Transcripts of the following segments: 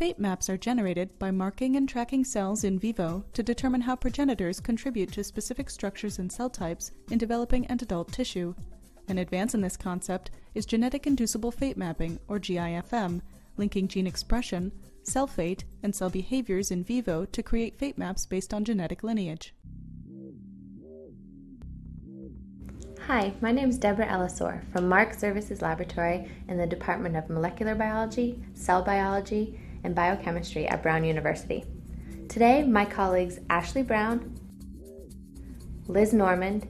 Fate maps are generated by marking and tracking cells in vivo to determine how progenitors contribute to specific structures and cell types in developing and adult tissue. An advance in this concept is genetic inducible fate mapping, or GIFM, linking gene expression, cell fate, and cell behaviors in vivo to create fate maps based on genetic lineage. Hi, my name is Deborah Ellisor from Mark Zervas's Laboratory in the Department of Molecular Biology, Cell Biology, and Biochemistry at Brown University. Today, my colleagues Ashly Brown, Liz Normand,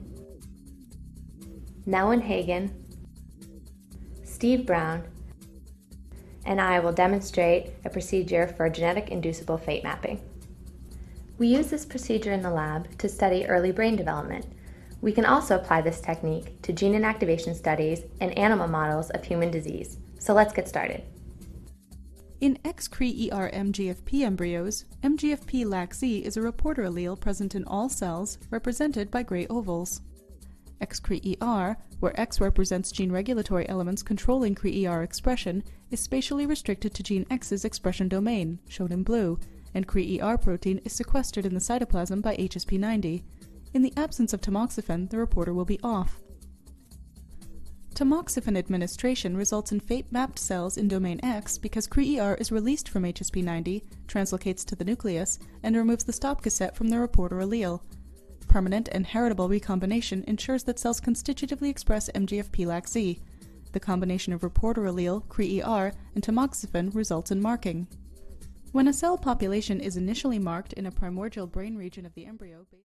Nellwyn Hagan, Steve Brown, and I will demonstrate a procedure for genetic inducible fate mapping. We use this procedure in the lab to study early brain development. We can also apply this technique to gene inactivation studies and animal models of human disease. So let's get started. In X-Cre-ER MGFP embryos, MGFP LAC-Z is a reporter allele present in all cells, represented by gray ovals. X-Cre-ER, where X represents gene regulatory elements controlling Cre-ER expression, is spatially restricted to gene X's expression domain, shown in blue, and Cre-ER protein is sequestered in the cytoplasm by HSP90. In the absence of tamoxifen, the reporter will be off. Tamoxifen administration results in fate-mapped cells in domain X because Cre-ER is released from HSP90, translocates to the nucleus, and removes the stop cassette from the reporter allele. Permanent and heritable recombination ensures that cells constitutively express MGFP-LAC-Z. The combination of reporter allele, Cre-ER, and tamoxifen results in marking. When a cell population is initially marked in a primordial brain region of the embryo,